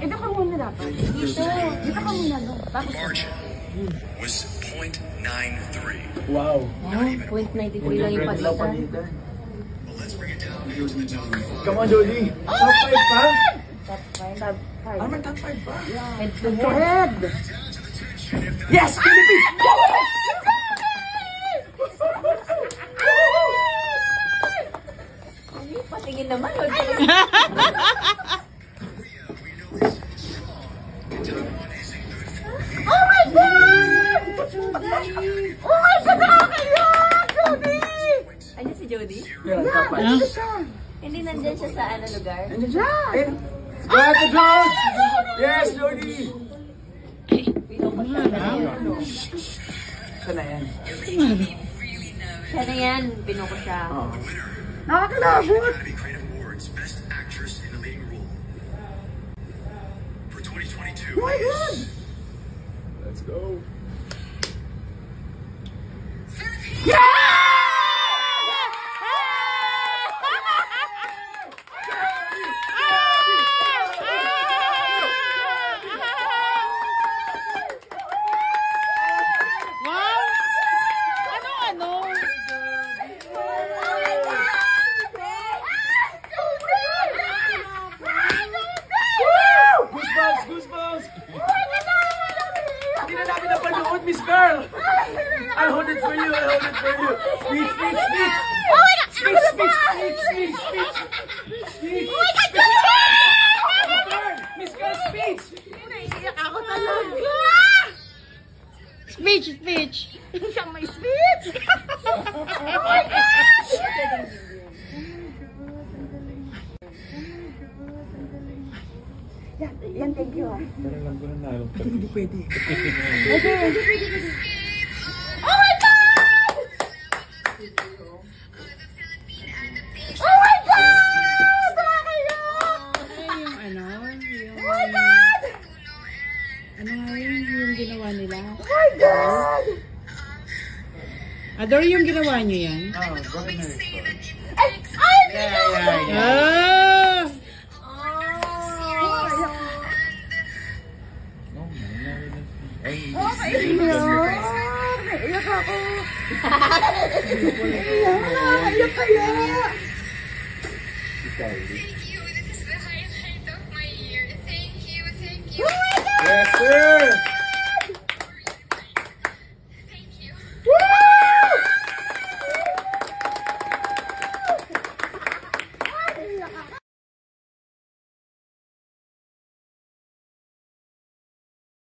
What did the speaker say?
Ito ka muna dapat. Dito. Dito ka muna. No? Tapos, Margin was 0.93. Wow. oh, point 93 lang yung pagitan. Let's bring it down to the top five. Come on, Jolie. Top 5 pa? Top 5. Top 5. Ah, may top 5 pa? Head to head. Yes! Philippines! Ay, patingin naman. Huwag Jody? Yan, top 5. Ano siya? Hindi nandyan siya sa ano lugar? Nandiyan siya. Go to George! Yes, Jolie! Siya na yan. Siya na yan. Binuko siya. Oh. Nakakalabot! Hindi na namin napanood, Miss Girl! I'll hold it for you, I'll hold it for you. Speech, speech, speech! Speech, speech, speech, speech, speech! Speech! Oh my God! Miss Girl, speech! Ako talaga! Speech, speech. Siyang may speech! oh my gosh! Yan, yan, thank you ah. Hindi pwede. Oh my God! Oh my God! Nakakayak! Yung ano, yung... Oh my God! Ano nga yun, yung ginawa nila? Oh my God! Adore yung ginawa niyo yan? Oh, Broken America. Ay! Ay! Yeah, yeah, Naiyak ako! Naiyak! Naiyak kaya! Thank you. This is the highlight of my year. Thank you. Thank you. Oh my God! Yes, sir!